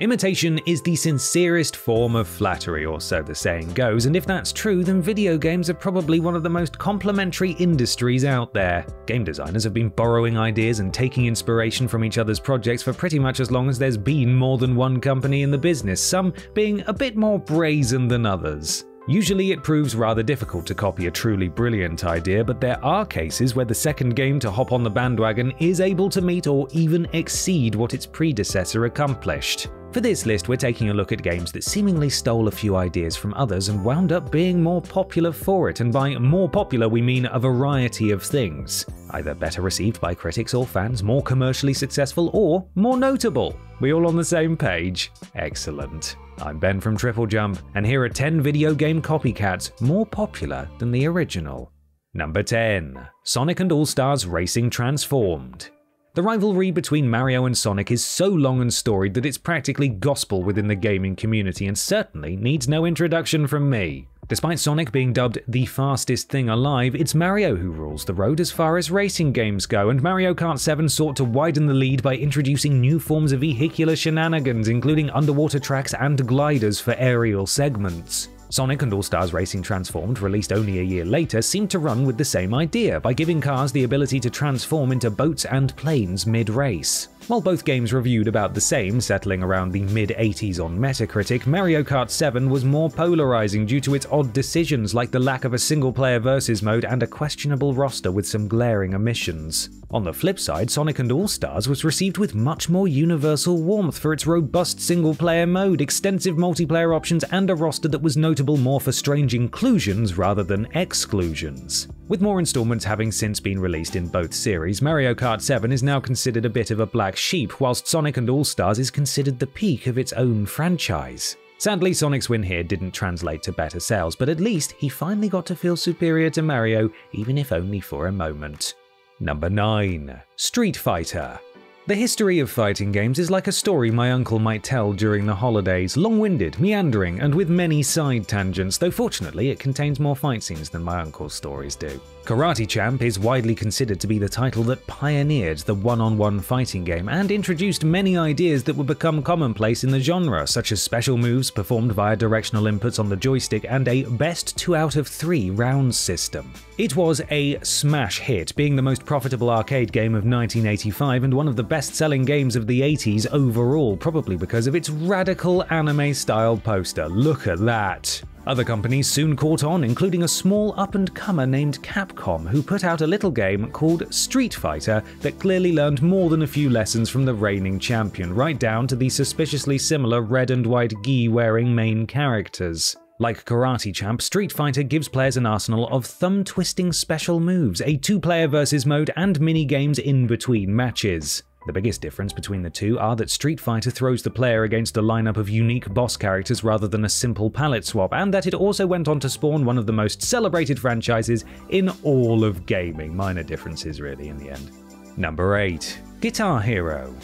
Imitation is the sincerest form of flattery, or so the saying goes, and if that's true, then video games are probably one of the most complementary industries out there. Game designers have been borrowing ideas and taking inspiration from each other's projects for pretty much as long as there's been more than one company in the business, some being a bit more brazen than others. Usually it proves rather difficult to copy a truly brilliant idea, but there are cases where the second game to hop on the bandwagon is able to meet or even exceed what its predecessor accomplished. For this list, we're taking a look at games that seemingly stole a few ideas from others and wound up being more popular for it, and by more popular we mean a variety of things. Either better received by critics or fans, more commercially successful, or more notable. We all on the same page? Excellent. I'm Ben from TripleJump, and here are 10 video game copycats more popular than the original. Number 10. Sonic and All-Stars Racing Transformed. The rivalry between Mario and Sonic is so long and storied that it's practically gospel within the gaming community and certainly needs no introduction from me. Despite Sonic being dubbed the fastest thing alive, it's Mario who rules the road as far as racing games go, and Mario Kart 7 sought to widen the lead by introducing new forms of vehicular shenanigans, including underwater tracks and gliders for aerial segments. Sonic and All-Stars Racing Transformed, released only a year later, seemed to run with the same idea by giving cars the ability to transform into boats and planes mid-race. While both games reviewed about the same, settling around the mid 80s on Metacritic, Mario Kart 7 was more polarizing due to its odd decisions like the lack of a single player versus mode and a questionable roster with some glaring omissions. On the flip side, Sonic and All Stars was received with much more universal warmth for its robust single player mode, extensive multiplayer options, and a roster that was notable more for strange inclusions rather than exclusions. With more installments having since been released in both series, Mario Kart 7 is now considered a bit of a black sheep, whilst Sonic and All Stars is considered the peak of its own franchise. Sadly, Sonic's win here didn't translate to better sales, but at least he finally got to feel superior to Mario, even if only for a moment. Number 9. Street Fighter the history of fighting games is like a story my uncle might tell during the holidays, long-winded, meandering, and with many side tangents, though fortunately it contains more fight scenes than my uncle's stories do. Karate Champ is widely considered to be the title that pioneered the one-on-one fighting game and introduced many ideas that would become commonplace in the genre, such as special moves performed via directional inputs on the joystick and a best 2 out of 3 rounds system. It was a smash hit, being the most profitable arcade game of 1985 and one of the best-selling games of the 80s overall, probably because of its radical anime-style poster. Look at that! Other companies soon caught on, including a small up-and-comer named Capcom, who put out a little game called Street Fighter that clearly learned more than a few lessons from the reigning champion, right down to the suspiciously similar red and white gi-wearing main characters. Like Karate Champ, Street Fighter gives players an arsenal of thumb-twisting special moves, a two-player versus mode, and mini-games in between matches. The biggest difference between the two are that Street Fighter throws the player against a lineup of unique boss characters rather than a simple palette swap, and that it also went on to spawn one of the most celebrated franchises in all of gaming. Minor differences, really, in the end. Number 8. Guitar Hero.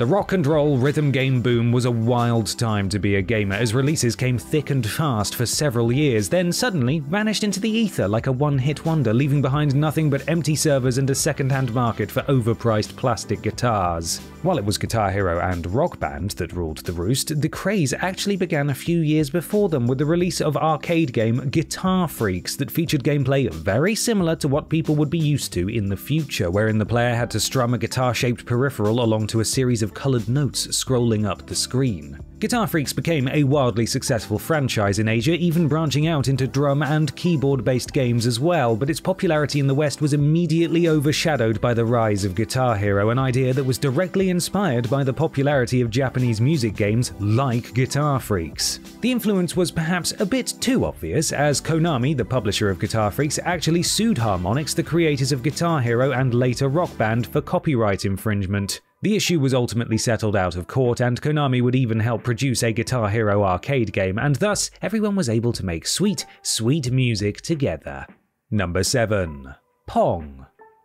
The rock and roll rhythm game boom was a wild time to be a gamer as releases came thick and fast for several years, then suddenly vanished into the ether like a one hit wonder, leaving behind nothing but empty servers and a second hand market for overpriced plastic guitars. While it was Guitar Hero and Rock Band that ruled the roost, the craze actually began a few years before them with the release of arcade game GuitarFreaks that featured gameplay very similar to what people would be used to in the future, wherein the player had to strum a guitar shaped peripheral along to a series of of coloured notes scrolling up the screen. GuitarFreaks became a wildly successful franchise in Asia, even branching out into drum and keyboard based games as well, but its popularity in the West was immediately overshadowed by the rise of Guitar Hero, an idea that was directly inspired by the popularity of Japanese music games like GuitarFreaks. The influence was perhaps a bit too obvious, as Konami, the publisher of GuitarFreaks, actually sued Harmonix, the creators of Guitar Hero and later Rock Band, for copyright infringement. The issue was ultimately settled out of court, and Konami would even help produce a Guitar Hero arcade game, and thus everyone was able to make sweet, sweet music together. Number 7. Pong.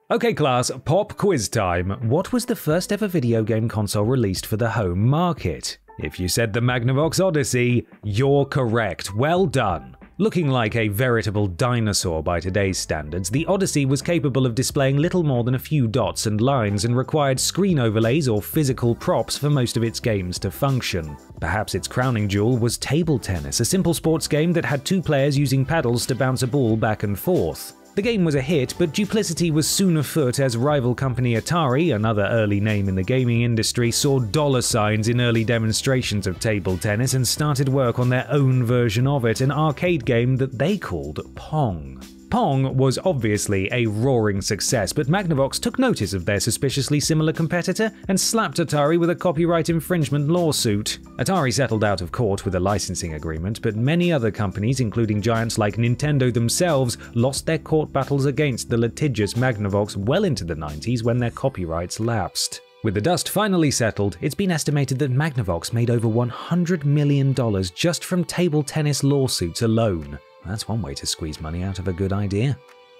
Okay class, pop quiz time. What was the first ever video game console released for the home market? If you said the Magnavox Odyssey, you're correct. Well done. Looking like a veritable dinosaur by today's standards, the Odyssey was capable of displaying little more than a few dots and lines and required screen overlays or physical props for most of its games to function. Perhaps its crowning jewel was table tennis, a simple sports game that had two players using paddles to bounce a ball back and forth. The game was a hit, but duplicity was soon afoot as rival company Atari, another early name in the gaming industry, saw dollar signs in early demonstrations of table tennis and started work on their own version of it, an arcade game that they called Pong. Pong was obviously a roaring success, but Magnavox took notice of their suspiciously similar competitor and slapped Atari with a copyright infringement lawsuit. Atari settled out of court with a licensing agreement, but many other companies, including giants like Nintendo themselves, lost their court battles against the litigious Magnavox well into the 90s when their copyrights lapsed. With the dust finally settled, it's been estimated that Magnavox made over $100 million just from table tennis lawsuits alone. That's one way to squeeze money out of a good idea.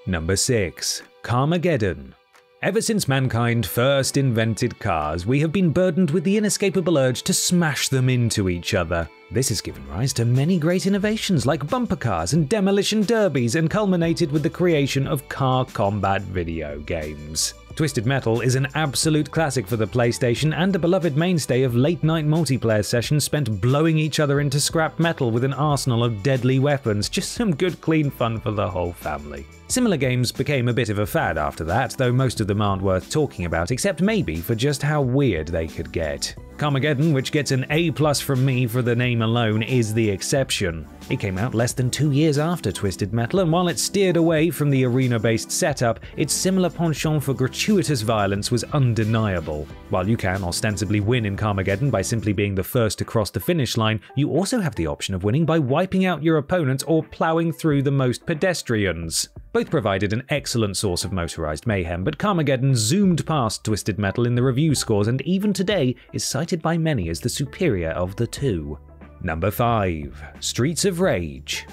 Number 6. Carmageddon. Ever since mankind first invented cars, we have been burdened with the inescapable urge to smash them into each other. This has given rise to many great innovations like bumper cars and demolition derbies and culminated with the creation of car combat video games. Twisted Metal is an absolute classic for the PlayStation and a beloved mainstay of late night multiplayer sessions spent blowing each other into scrap metal with an arsenal of deadly weapons. Just some good, clean fun for the whole family. Similar games became a bit of a fad after that, though most of them aren't worth talking about, except maybe for just how weird they could get. Carmageddon, which gets an A plus from me for the name alone, is the exception. It came out less than two years after Twisted Metal, and while it steered away from the arena based setup, its similar penchant for gratuitous violence was undeniable. While you can ostensibly win in Carmageddon by simply being the first to cross the finish line, you also have the option of winning by wiping out your opponents or ploughing through the most pedestrians. Both provided an excellent source of motorized mayhem, but Carmageddon zoomed past Twisted Metal in the review scores and even today is cited by many as the superior of the two. Number 5. Streets of Rage.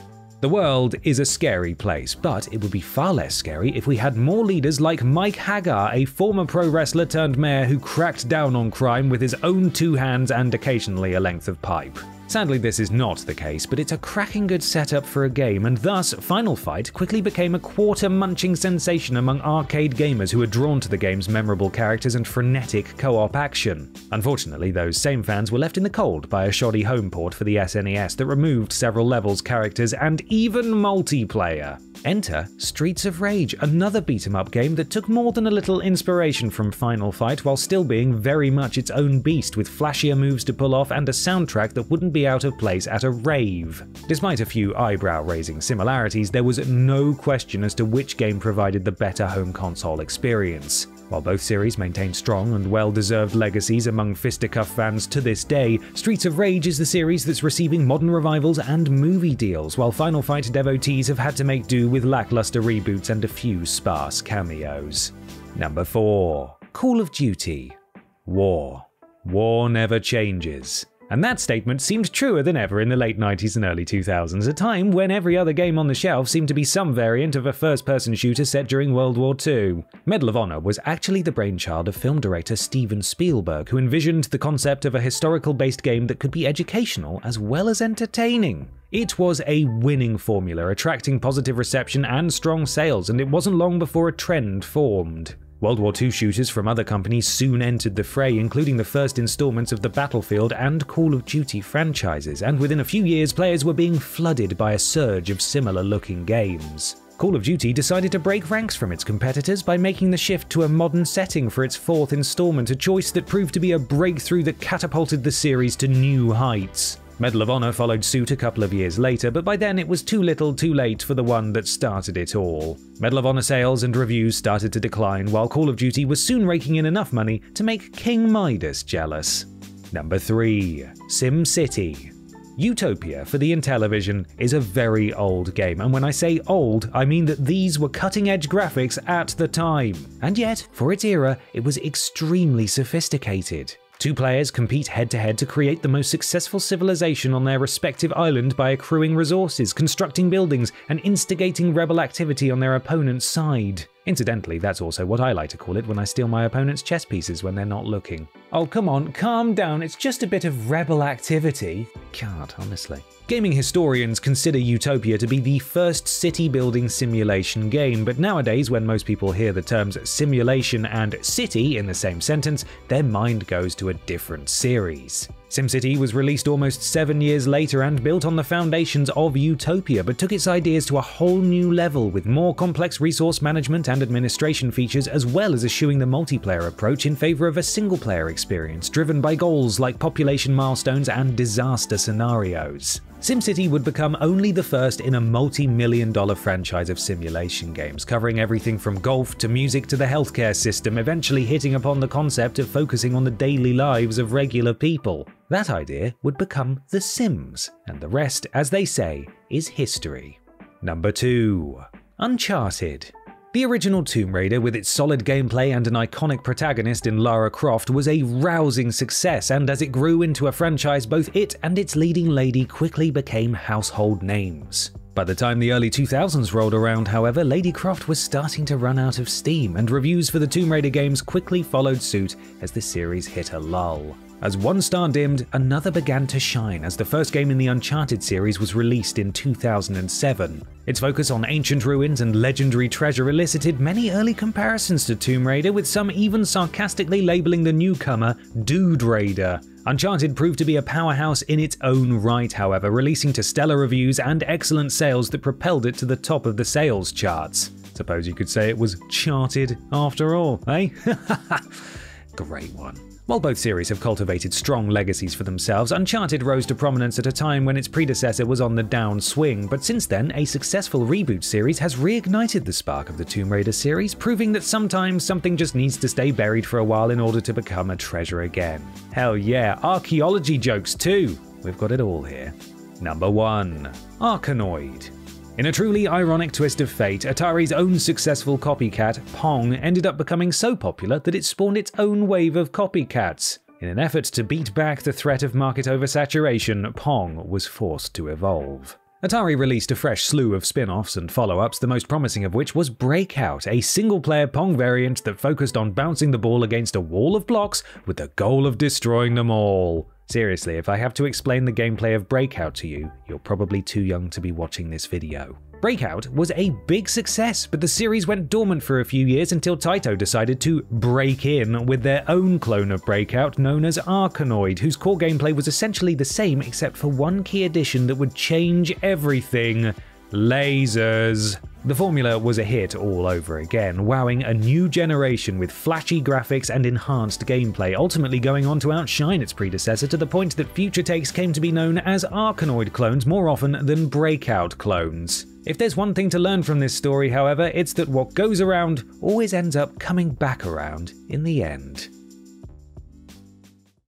The world is a scary place, but it would be far less scary if we had more leaders like Mike Haggar, a former pro wrestler turned mayor who cracked down on crime with his own two hands and occasionally a length of pipe. Sadly, this is not the case, but it's a cracking good setup for a game, and thus, Final Fight quickly became a quarter munching sensation among arcade gamers who were drawn to the game's memorable characters and frenetic co op action. Unfortunately, those same fans were left in the cold by a shoddy home port for the SNES that removed several levels, characters, and even multiplayer. Enter Streets of Rage, another beat 'em up game that took more than a little inspiration from Final Fight while still being very much its own beast with flashier moves to pull off and a soundtrack that wouldn't be out of place at a rave. Despite a few eyebrow raising similarities, there was no question as to which game provided the better home console experience. While both series maintain strong and well deserved legacies among fisticuff fans to this day, Streets of Rage is the series that's receiving modern revivals and movie deals, while Final Fight devotees have had to make do with lackluster reboots and a few sparse cameos. Number 4. Call of Duty War. War never changes. And that statement seemed truer than ever in the late 90s and early 2000s, a time when every other game on the shelf seemed to be some variant of a first person shooter set during World War II. Medal of Honor was actually the brainchild of film director Steven Spielberg, who envisioned the concept of a historical based game that could be educational as well as entertaining. It was a winning formula, attracting positive reception and strong sales, and it wasn't long before a trend formed. World War II shooters from other companies soon entered the fray, including the first installments of the Battlefield and Call of Duty franchises, and within a few years, players were being flooded by a surge of similar looking games. Call of Duty decided to break ranks from its competitors by making the shift to a modern setting for its fourth installment, a choice that proved to be a breakthrough that catapulted the series to new heights. Medal of Honor followed suit a couple of years later, but by then it was too little too late for the one that started it all. Medal of Honor sales and reviews started to decline, while Call of Duty was soon raking in enough money to make King Midas jealous. Number 3. SimCity. Utopia for the Intellivision is a very old game, and when I say old, I mean that these were cutting edge graphics at the time. And yet, for its era, it was extremely sophisticated. Two players compete head to head to create the most successful civilization on their respective island by accruing resources, constructing buildings, and instigating rebel activity on their opponent's side. Incidentally, that's also what I like to call it when I steal my opponent's chess pieces when they're not looking. Oh, come on, calm down, it's just a bit of rebel activity. God, honestly. Gaming historians consider Utopia to be the first city building simulation game, but nowadays, when most people hear the terms simulation and city in the same sentence, their mind goes to a different series. SimCity was released almost seven years later and built on the foundations of Utopia, but took its ideas to a whole new level with more complex resource management and administration features, as well as eschewing the multiplayer approach in favor of a single player experience driven by goals like population milestones and disaster scenarios. SimCity would become only the first in a multi million dollar franchise of simulation games, covering everything from golf to music to the healthcare system, eventually hitting upon the concept of focusing on the daily lives of regular people. That idea would become The Sims, and the rest, as they say, is history. Number 2. Uncharted. The original Tomb Raider, with its solid gameplay and an iconic protagonist in Lara Croft, was a rousing success, and as it grew into a franchise, both it and its leading lady quickly became household names. By the time the early 2000s rolled around, however, Lady Croft was starting to run out of steam, and reviews for the Tomb Raider games quickly followed suit as the series hit a lull. As one star dimmed, another began to shine as the first game in the Uncharted series was released in 2007. Its focus on ancient ruins and legendary treasure elicited many early comparisons to Tomb Raider, with some even sarcastically labeling the newcomer Dude Raider. Uncharted proved to be a powerhouse in its own right, however, releasing to stellar reviews and excellent sales that propelled it to the top of the sales charts. Suppose you could say it was charted after all, eh? Great one. While both series have cultivated strong legacies for themselves, Uncharted rose to prominence at a time when its predecessor was on the downswing, but since then, a successful reboot series has reignited the spark of the Tomb Raider series, proving that sometimes something just needs to stay buried for a while in order to become a treasure again. Hell yeah, archaeology jokes too! We've got it all here. Number 1. Arkanoid. In a truly ironic twist of fate, Atari's own successful copycat, Pong, ended up becoming so popular that it spawned its own wave of copycats. In an effort to beat back the threat of market oversaturation, Pong was forced to evolve. Atari released a fresh slew of spin offs and follow ups, the most promising of which was Breakout, a single player Pong variant that focused on bouncing the ball against a wall of blocks with the goal of destroying them all. Seriously, if I have to explain the gameplay of Breakout to you, you're probably too young to be watching this video. Breakout was a big success, but the series went dormant for a few years until Taito decided to break in with their own clone of Breakout known as Arkanoid, whose core gameplay was essentially the same except for one key addition that would change everything lasers. The formula was a hit all over again, wowing a new generation with flashy graphics and enhanced gameplay, ultimately going on to outshine its predecessor to the point that future takes came to be known as Arkanoid clones more often than Breakout clones. If there's one thing to learn from this story, however, it's that what goes around always ends up coming back around in the end.